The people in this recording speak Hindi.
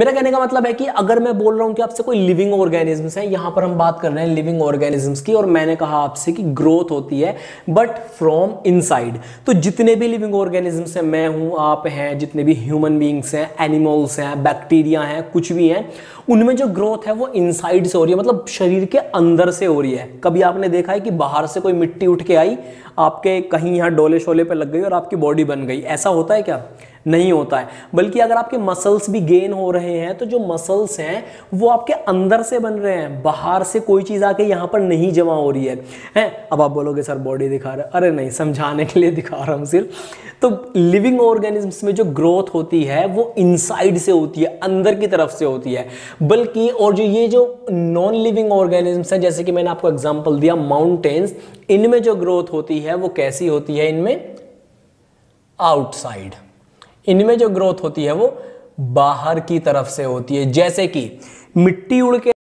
मेरा कहने का मतलब है कि अगर मैं बोल रहा हूँ कि आपसे कोई लिविंग ऑर्गेनिजम्स है, यहाँ पर हम बात कर रहे हैं लिविंग ऑर्गेनिजम्स की, और मैंने कहा आपसे कि ग्रोथ होती है बट फ्रॉम इनसाइड तो जितने भी लिविंग ऑर्गेनिजम्स हैं, मैं हूँ, आप हैं, जितने भी ह्यूमन बींग्स हैं एनिमल्स हैं बैक्टीरिया हैं, कुछ भी हैं, उनमें जो ग्रोथ है वो इनसाइड से हो रही है मतलब शरीर के अंदर से हो रही है। कभी आपने देखा है कि बाहर से कोई मिट्टी उठ के आई, आपके कहीं यहाँ डोले शोले पे लग गई और आपकी बॉडी बन गई? ऐसा होता है क्या? नहीं होता है। बल्कि अगर आपके मसल्स भी गेन हो रहे हैं तो जो मसल्स हैं, वो आपके अंदर से बन रहे हैं। बाहर से कोई चीज़ आके यहाँ पर नहीं जमा हो रही है। हैं? अब आप बोलोगे, सर बॉडी दिखा रहे अरे नहीं, समझाने के लिए दिखा रहा हूँ सिर्फ़। तो लिविंग ऑर्गेनिज्म्स में जो ग्रोथ होती है, वो इनसाइड से होती है, अंदर की तरफ़ से होती है। बल्कि, और जो ये जो नॉन लिविंग ऑर्गेनिज्म्स है, जैसे कि मैंने आपको एग्ज़ाम्पल दिया माउंटेन्स इनमें जो ग्रोथ होती है, वो कैसी होती है? इनमें आउटसाइड इनमें जो ग्रोथ होती है वो बाहर की तरफ़ से होती है। जैसे कि मिट्टी उड़ के